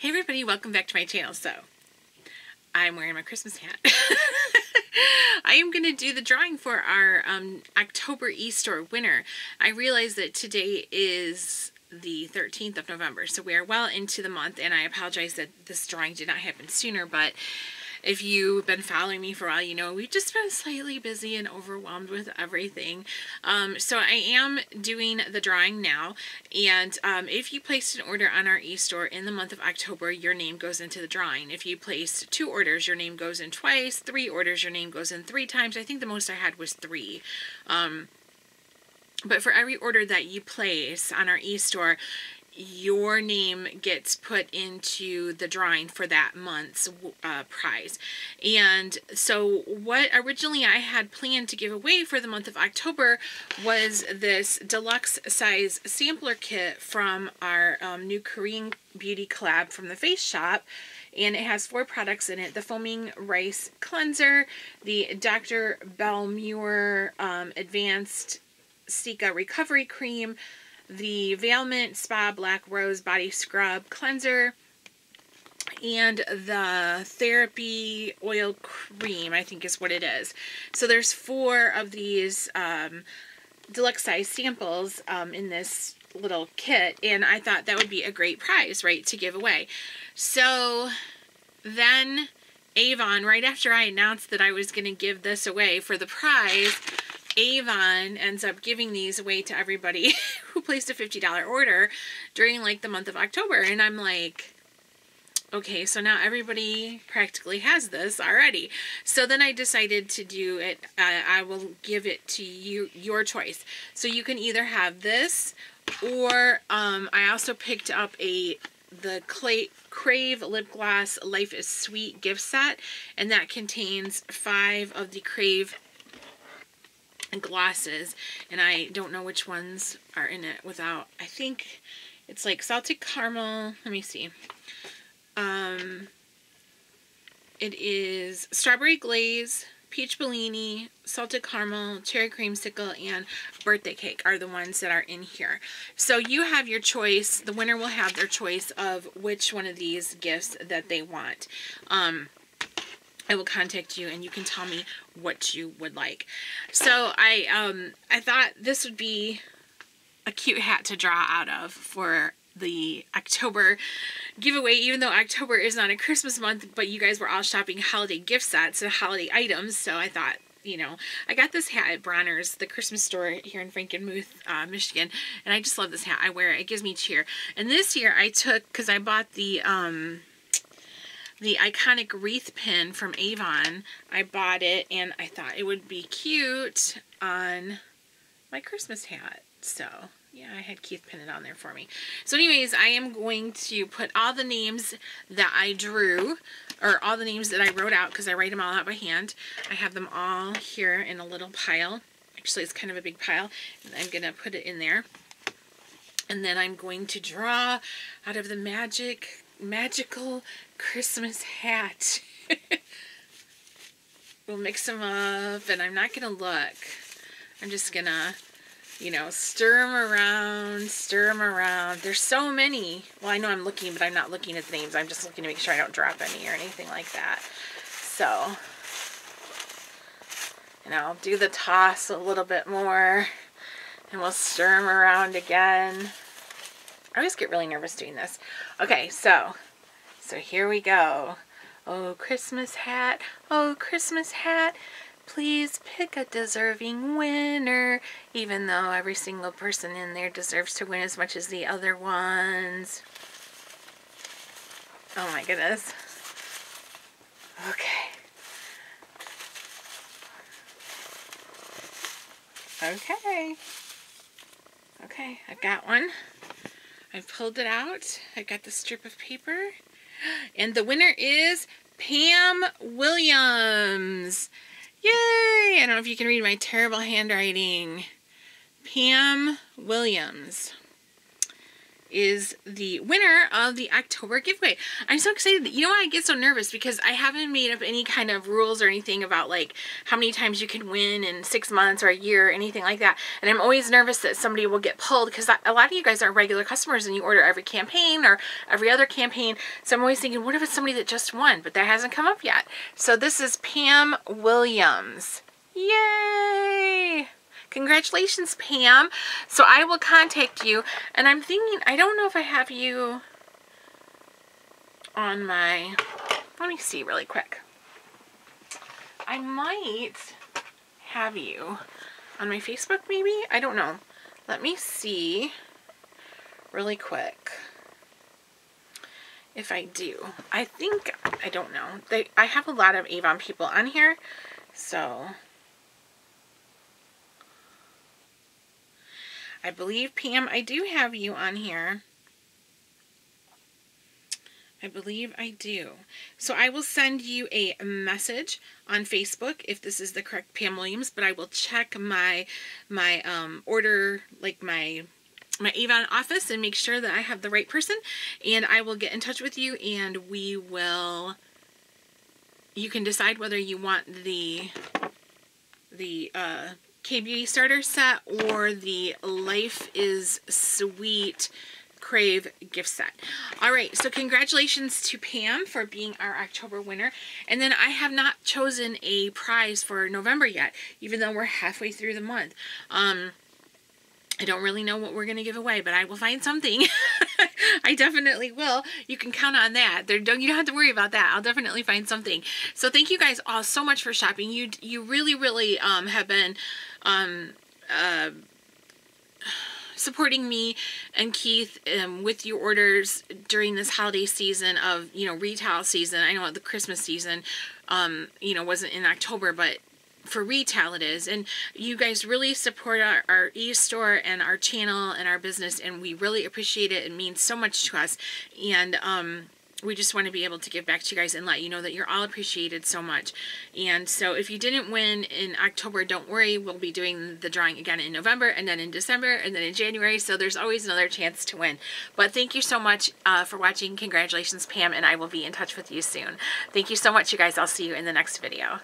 Hey everybody, welcome back to my channel. So, I'm wearing my Christmas hat. I am going to do the drawing for our um, October e-store winner. I realize that today is the 13th of November, so we are well into the month, and I apologize that this drawing did not happen sooner, but if you've been following me for a while, you know we've just been slightly busy and overwhelmed with everything. Um, so I am doing the drawing now, and um, if you placed an order on our e-store in the month of October, your name goes into the drawing. If you placed two orders, your name goes in twice. Three orders, your name goes in three times. I think the most I had was three. Um, but for every order that you place on our e-store, your name gets put into the drawing for that month's uh, prize. And so, what originally I had planned to give away for the month of October was this deluxe size sampler kit from our um, new Korean beauty collab from the Face Shop. And it has four products in it the foaming rice cleanser, the Dr. Belmeur um, advanced Cica recovery cream, the Veilment Spa Black Rose Body Scrub Cleanser, and the Therapy Oil Cream, I think is what it is. So there's four of these um, deluxe size samples um, in this little kit, and I thought that would be a great prize, right, to give away. So then Avon, right after I announced that I was going to give this away for the prize, Avon ends up giving these away to everybody who placed a $50 order during like the month of October. And I'm like, okay, so now everybody practically has this already. So then I decided to do it. Uh, I will give it to you, your choice. So you can either have this or um, I also picked up a the Clay, Crave Lip Gloss Life is Sweet gift set and that contains five of the Crave glosses and I don't know which ones are in it without I think it's like salted caramel let me see. Um it is strawberry glaze peach bellini salted caramel cherry creamsicle and birthday cake are the ones that are in here. So you have your choice the winner will have their choice of which one of these gifts that they want. Um I will contact you and you can tell me what you would like. So I um I thought this would be a cute hat to draw out of for the October giveaway, even though October is not a Christmas month, but you guys were all shopping holiday gift sets and holiday items, so I thought, you know, I got this hat at Bronner's, the Christmas store here in Frankenmuth, uh, Michigan, and I just love this hat. I wear it. It gives me cheer. And this year I took, because I bought the, um, the iconic wreath pin from Avon. I bought it and I thought it would be cute on my Christmas hat. So yeah, I had Keith pin it on there for me. So anyways, I am going to put all the names that I drew, or all the names that I wrote out, because I write them all out by hand. I have them all here in a little pile. Actually, it's kind of a big pile. And I'm going to put it in there. And then I'm going to draw out of the magic magical Christmas hat. we'll mix them up, and I'm not going to look. I'm just going to, you know, stir them around, stir them around. There's so many. Well, I know I'm looking, but I'm not looking at the names. I'm just looking to make sure I don't drop any or anything like that. So, and I'll do the toss a little bit more, and we'll stir them around again. I always get really nervous doing this. Okay, so, so here we go. Oh, Christmas hat, oh, Christmas hat, please pick a deserving winner, even though every single person in there deserves to win as much as the other ones. Oh my goodness. Okay. Okay. Okay, I've got one. I've pulled it out. I got the strip of paper. And the winner is Pam Williams. Yay! I don't know if you can read my terrible handwriting. Pam Williams. Is the winner of the October giveaway. I'm so excited. You know why I get so nervous? Because I haven't made up any kind of rules or anything about like how many times you can win in six months or a year or anything like that. And I'm always nervous that somebody will get pulled because a lot of you guys are regular customers and you order every campaign or every other campaign. So I'm always thinking, what if it's somebody that just won? But that hasn't come up yet. So this is Pam Williams. Yay! Congratulations, Pam. So I will contact you. And I'm thinking, I don't know if I have you on my, let me see really quick. I might have you on my Facebook maybe? I don't know. Let me see really quick if I do. I think, I don't know. They, I have a lot of Avon people on here, so I believe, Pam, I do have you on here. I believe I do. So I will send you a message on Facebook if this is the correct Pam Williams, but I will check my my um, order, like my my Avon office and make sure that I have the right person and I will get in touch with you and we will you can decide whether you want the the uh, K-Beauty Starter Set or the Life is Sweet Crave gift set. All right, so congratulations to Pam for being our October winner. And then I have not chosen a prize for November yet, even though we're halfway through the month. Um, I don't really know what we're going to give away, but I will find something. I definitely will. You can count on that. There don't you don't have to worry about that. I'll definitely find something. So thank you guys all so much for shopping. You you really really um have been um uh supporting me and Keith um, with your orders during this holiday season of, you know, retail season. I know the Christmas season, um, you know, wasn't in October, but for retail it is and you guys really support our, our e-store and our channel and our business and we really appreciate it it means so much to us and um we just want to be able to give back to you guys and let you know that you're all appreciated so much. And so if you didn't win in October, don't worry. We'll be doing the drawing again in November and then in December and then in January. So there's always another chance to win. But thank you so much uh, for watching. Congratulations, Pam, and I will be in touch with you soon. Thank you so much, you guys. I'll see you in the next video.